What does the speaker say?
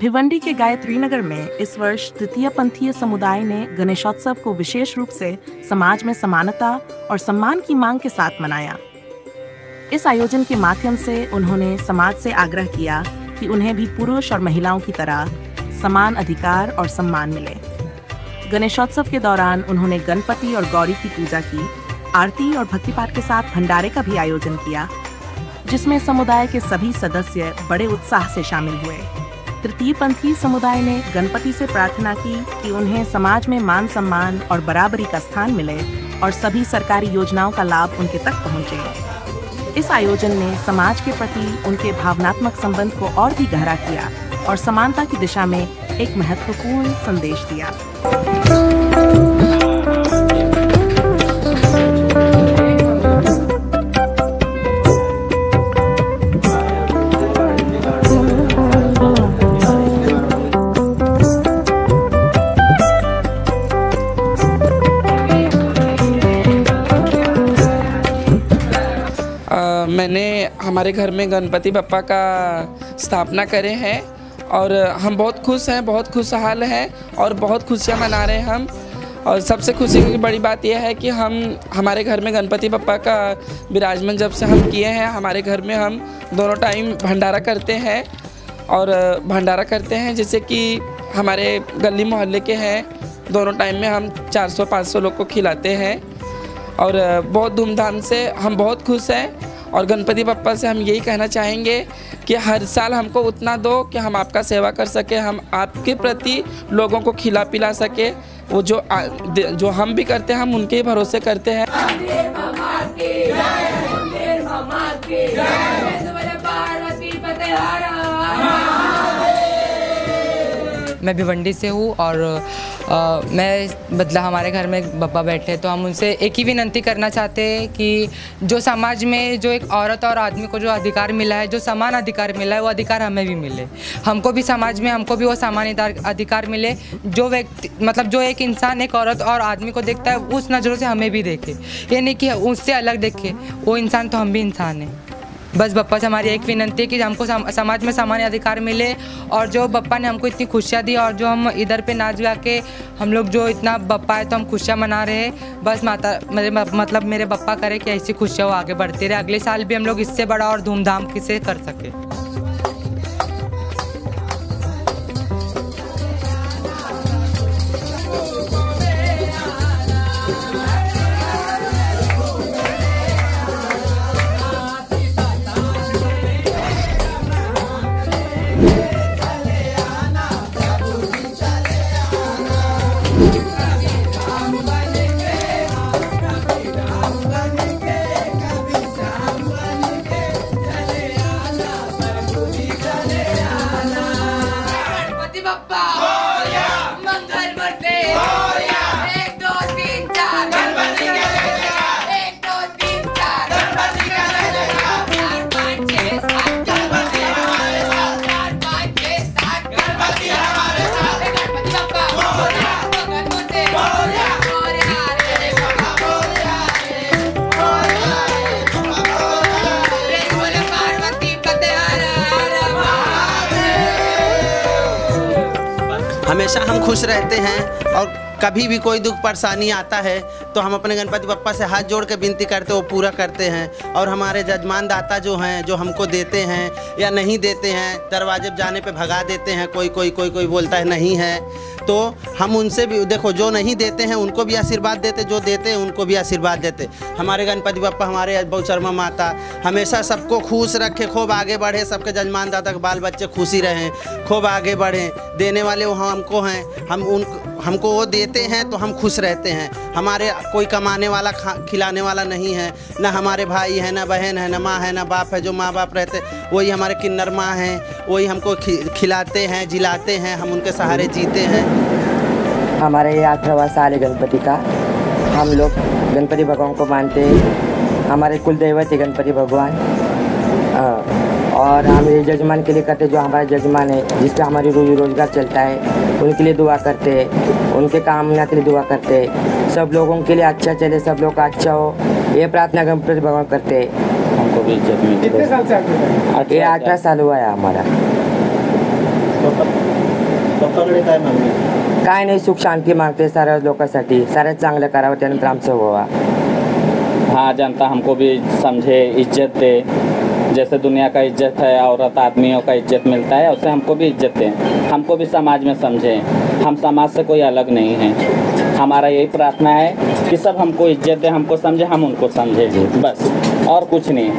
भिवंडी के गायत्री नगर में इस वर्ष तृतीय पंथीय समुदाय ने गणेशोत्सव को विशेष रूप से समाज में समानता और सम्मान की मांग के साथ मनाया। इस आयोजन के माध्यम से उन्होंने समाज से आग्रह किया कि उन्हें भी पुरुष और महिलाओं की तरह समान अधिकार और सम्मान मिले। गणेशोत्सव के दौरान उन्होंने गणपति और गौरी की पूजा की, आरती और भक्ति पाठ के साथ भंडारे का भी आयोजन किया, जिसमें समुदाय के सभी सदस्य बड़े उत्साह से शामिल हुए। तृतीय पंथी समुदाय ने गणपति से प्रार्थना की कि उन्हें समाज में मान सम्मान और बराबरी का स्थान मिले और सभी सरकारी योजनाओं का लाभ उनके तक पहुँचे। इस आयोजन ने समाज के प्रति उनके भावनात्मक संबंध को और भी गहरा किया और समानता की दिशा में एक महत्वपूर्ण संदेश दिया। मैंने हमारे घर में गणपति बप्पा का स्थापना करे हैं और हम बहुत खुश हैं, बहुत खुशहाल हैं और बहुत खुशियाँ मना रहे हैं हम। और सबसे खुशी की बड़ी बात यह है कि हम, हमारे घर में गणपति बप्पा का विराजमान जब से हम किए हैं, हमारे घर में हम दोनों टाइम भंडारा करते हैं और भंडारा करते हैं, जैसे कि हमारे गली मोहल्ले के हैं, दोनों टाइम में हम 400-500 लोग को खिलाते हैं। और बहुत धूमधाम से हम बहुत खुश हैं। और गणपति पप्पा से हम यही कहना चाहेंगे कि हर साल हमको उतना दो कि हम आपका सेवा कर सके, हम आपके प्रति लोगों को खिला पिला सके। वो जो आ- जो हम भी करते हैं, हम उनके ही भरोसे करते हैं। मैं भिवंडी से हूँ और अ, मैं मतलब हमारे घर में बप्पा बैठे तो हम उनसे एक ही विनंती करना चाहते हैं कि जो समाज में जो एक औरत और आदमी को जो अधिकार मिला है जो समान अधिकार मिला है वो अधिकार हमें भी मिले। हमको भी समाज में हमको भी वो समान अधिकार मिले जो व्यक्ति मतलब जो एक इंसान एक औरत और आदमी को देखता है उस नज़रों से हमें भी देखे। ये नहीं कि उससे अलग देखे वो इंसान तो हम भी इंसान हैं। बस बप्पा से हमारी एक विनंती है कि हमको समाज में सामान्य अधिकार मिले और जो बप्पा ने हमको इतनी खुशियाँ दी और जो हम इधर पे नाच गा के हम लोग जो इतना बप्पा है तो हम खुशियाँ मना रहे हैं। बस माता, मेरे मतलब मेरे बप्पा करे कि ऐसी खुशियाँ वो आगे बढ़ती रहे। अगले साल भी हम लोग इससे बड़ा और धूमधाम से कर सके। बप्पा मंगल मूर्ति हमेशा हम खुश रहते हैं और कभी भी कोई दुख परेशानी आता है तो हम अपने गणपति बप्पा से हाथ जोड़ के विनती करते वो पूरा करते हैं। और हमारे जजमान दाता जो हैं, जो हमको देते हैं या नहीं देते हैं, दरवाजे जाने पे भगा देते हैं, कोई कोई कोई कोई बोलता है, नहीं है। तो हम उनसे भी, देखो, जो नहीं देते हैं, उनको भी आशीर्वाद देते, जो देते हैं, उनको भी आशीर्वाद देते। हमारे गणपति बप्पा, हमारे बहुचरमा माता, हमेशा सबको खुश रखे, खूब आगे बढ़े, सबके जजमान दाता के बाल बच्चे खुशी रहें, खूब आगे बढ़ें। देने वाले वो हमको हैं, हम उन, हमको वो देते हैं तो हम खुश रहते हैं। हमारे कोई कमाने वाला खिलाने वाला नहीं है, ना हमारे भाई है, ना बहन है, न माँ है, ना बाप है, जो माँ बाप रहते, वही हमारे किन्नर माँ हैं। वही हमको खिलाते हैं, जिलाते हैं, हम उनके सहारे जीते हैं। हमारे ये अठारहवा साल है गणपति का। हम लोग गणपति भगवान को मानते हैं। हमारे कुल दैवत है गणपति भगवान। और हम ये जजमान के लिए करते जो हमारे जजमान है जिससे हमारी रोजी रोज़गार चलता है, उनके लिए दुआ करते हैं। उनके कामना के लिए दुआ करते हैं। सब लोगों के लिए अच्छा चले सब लोग का अच्छा हो। ये प्रार्थना गणपति भगवान करते हैं। हमको भी इज़्ज़त मिलती है। ये अठारह साल हुआ है हमारा। बाप्पाकडे काय मागणी काय नाही सुख शांती मागते साऱ्या लोकांसाठी साऱ्यात चांगलं करावं त्यानंतर आमचं व्हावा हाँ जनता हमको भी समझे इज़्ज़त दे। जैसे दुनिया का इज़्ज़त है औरत आदमियों का इज़्ज़त मिलता है उसे हमको भी इज़्ज़त दें। हमको भी समाज में समझे। हम समाज से कोई अलग नहीं है। हमारा यही प्रार्थना है कि सब हमको इज़्ज़त दे, हमको समझे, हम उनको समझे बस, और कुछ नहीं।